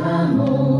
l'amour,